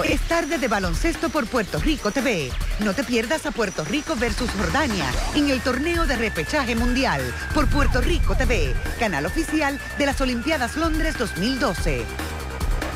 es tarde de baloncesto por Puerto Rico TV. No te pierdas a Puerto Rico versus Jordania en el torneo de repechaje mundial por Puerto Rico TV, canal oficial de las Olimpiadas Londres 2012.